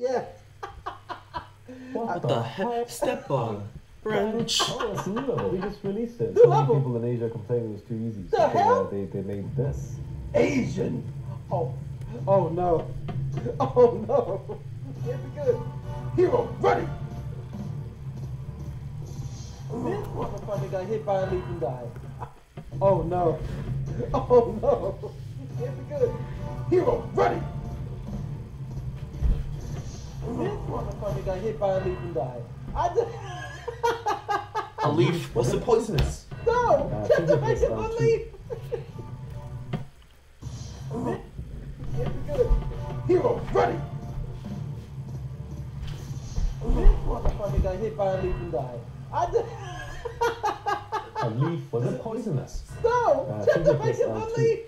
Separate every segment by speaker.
Speaker 1: Yeah.
Speaker 2: What the heck? Step on. French.
Speaker 3: Oh, it's a new level. We just released it.
Speaker 1: New
Speaker 3: So many
Speaker 1: level?
Speaker 3: people in Asia complained it was too easy.
Speaker 1: The
Speaker 3: so they, uh,
Speaker 1: hell?
Speaker 3: they, they made this.
Speaker 1: Asian. Oh. Oh no. Oh no. Can't be good. Hero, ready. This motherfucker got hit by a leaf and died. Oh no. Oh no. Can't be good. Hero, ready. This motherfucker got hit by a leaf and died. I just.
Speaker 2: A leaf. Was it poisonous?
Speaker 1: No!
Speaker 3: Uh,
Speaker 1: Just
Speaker 3: think
Speaker 1: I
Speaker 3: of this,
Speaker 1: can
Speaker 3: uh,
Speaker 1: believe! Can't be good. Hero, ready! This motherfucker got hit by a leaf and died. I just...
Speaker 3: A leaf was it poisonous?
Speaker 1: No!
Speaker 3: Uh,
Speaker 1: Just
Speaker 3: think of
Speaker 1: I
Speaker 3: this,
Speaker 1: can
Speaker 3: uh, two-
Speaker 1: believe!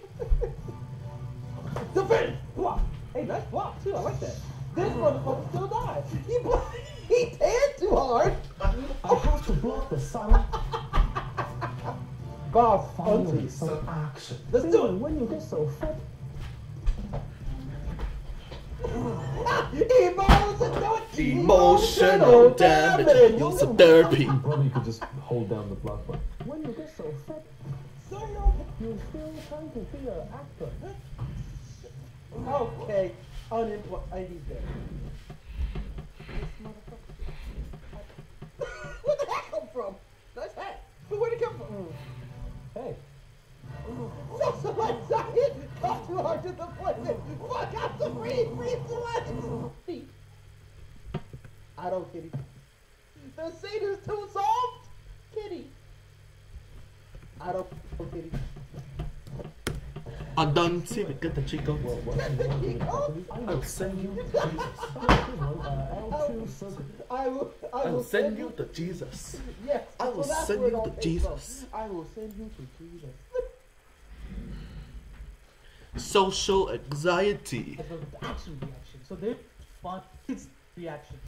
Speaker 1: Defend! Block! Hey, nice block too, I like that. This motherfucker still died. He, blo- he tan too hard!
Speaker 3: I have to block the sun.
Speaker 1: God,
Speaker 3: Finally, some action.
Speaker 1: Let's do it!
Speaker 3: When you get so fat,
Speaker 1: Emotional,
Speaker 2: Emotional damage.
Speaker 1: You
Speaker 2: Was a therapy.
Speaker 3: you probably could just hold down the block button. When you get so fat, you're still trying to be an actor.
Speaker 1: Okay, unemployed. I need that. Where the heck come from? Nice hat. But where'd it come from?
Speaker 3: Hey,
Speaker 1: So somebody died. Come too hard to the appointment. Fuck out the free, free. I don't, Kitty. The scene is too soft, Kitty. I don't, Kitty.
Speaker 2: I'm done. See if we get the Chico.
Speaker 3: what, what do you want to?
Speaker 1: Oh,
Speaker 3: I
Speaker 2: I'll
Speaker 3: will
Speaker 2: send you to Jesus.
Speaker 3: on, L2 circle.
Speaker 1: I will. I
Speaker 2: I
Speaker 1: will
Speaker 2: will send you to Jesus.
Speaker 1: Yes.
Speaker 2: I will send you to Jesus.
Speaker 1: I will send you to Jesus.
Speaker 2: Social anxiety.
Speaker 4: as well as the action reaction. So they fought his reactions.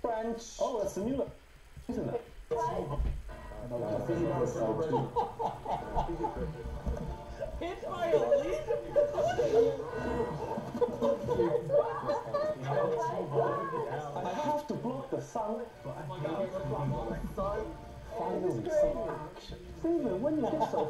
Speaker 3: French. Oh, that's a new one. Isn't it? No, physics L2.
Speaker 1: Hit by a leaf?
Speaker 3: I have to block the sun, oh Steven, when you get so.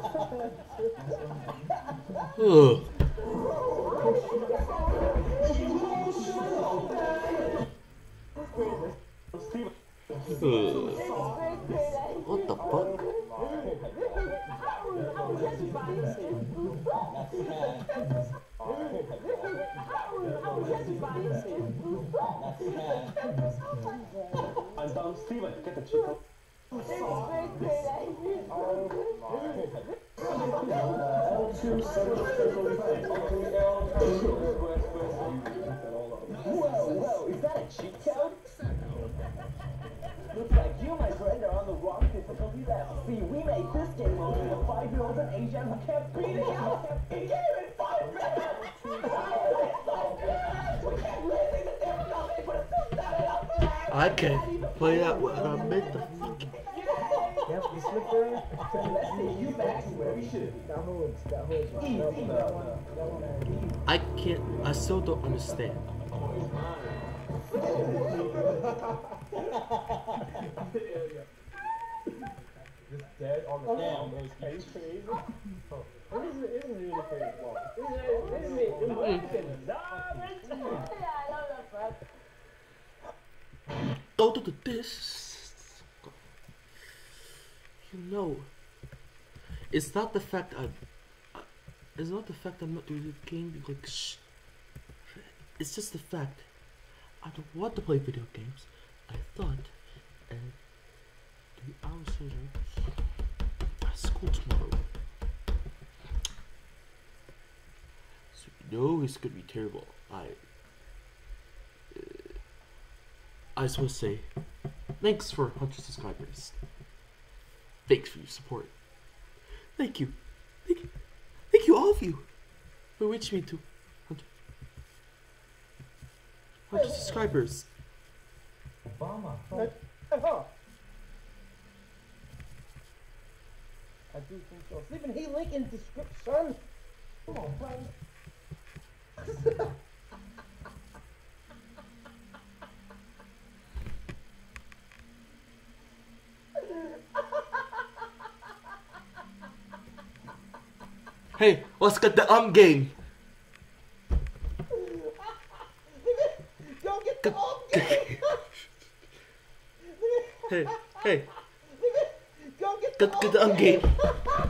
Speaker 2: What the fuck?
Speaker 3: I'm. Steven, get the. L2 central central defense.
Speaker 5: Whoa, whoa, is that a cheat code? Looks like you, my friend, are on the wrong difficulty level. See, we made this game only for five-year-olds in Asia who can't beat it out. It five minutes! It's so good! We kept raising the difficulty, but it's still not enough!
Speaker 2: I can't play that when I made the fuck.
Speaker 1: Yep, you slip there.
Speaker 5: Let's see you back to where we should.
Speaker 1: That holds, that holds. That one, that one, that.
Speaker 2: I can't. I still don't understand.
Speaker 3: Dead on the ground. Those case crazy.
Speaker 1: It isn't, it isn't really crazy. Well, it isn't, it isn't, it isn't.
Speaker 2: Go to the this. You know, it's not the fact I. It's not the fact I'm not doing the game because shh. It's just the fact I don't want to play video games. I thought, and three hours I school tomorrow. So you know it's gonna be terrible. I. uh, I just want to say, thanks for 100 subscribers. Thanks for your support. Thank you. Thank you. Thank you, all of you, for reaching me to 100, 100 subscribers.
Speaker 3: Obama.
Speaker 1: Uh-huh. I do think so. Stephen, he link in description. Come on.
Speaker 5: friend.
Speaker 2: Hey, let's get the um game.
Speaker 1: Go get the home game.
Speaker 2: Hey, hey,
Speaker 1: Go get the
Speaker 2: get, get the um game.
Speaker 1: game.